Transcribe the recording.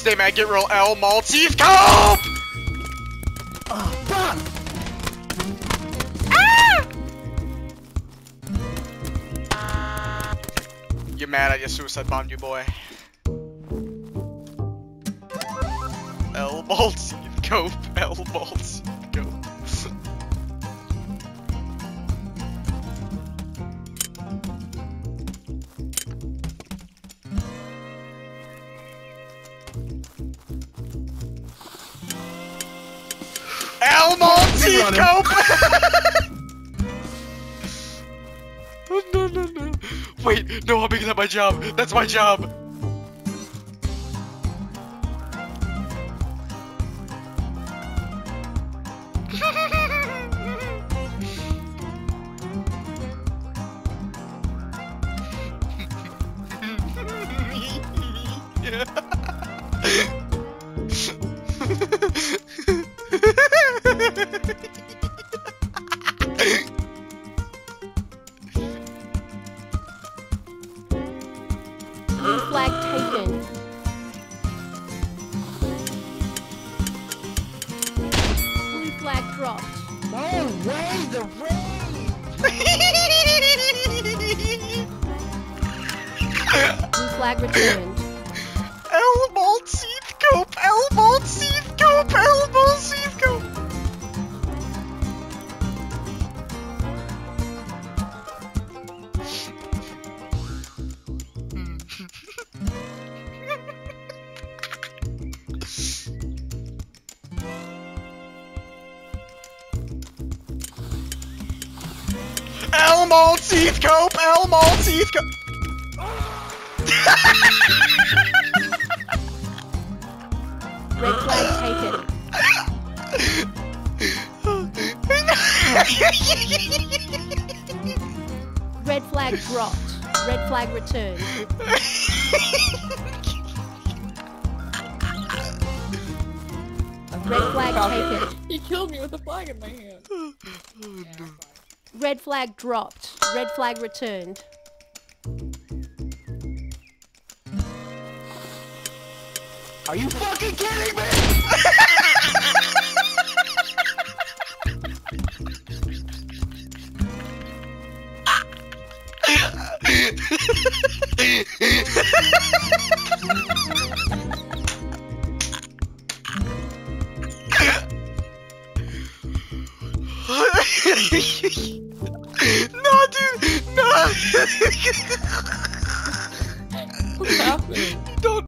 Stay mad, get real L Maltese cope! Oh, ah! fuck! You're mad I just suicide bombed you, boy. L Maltese cope, L Maltese cope. L Maltese running. cope! no, no, no. Wait, no, I'm making that my job. That's my job. Blue flag taken. Blue flag dropped. No way, the rain! Blue flag returned. El Maltese Cope, El Maltese Cope. Red flag taken. Red flag dropped. Red flag returned. Red flag taken. He killed me with a flag in my hand. Oh, Red flag dropped. Red flag returned. Are you fucking kidding me? no, dude, no. What's happening?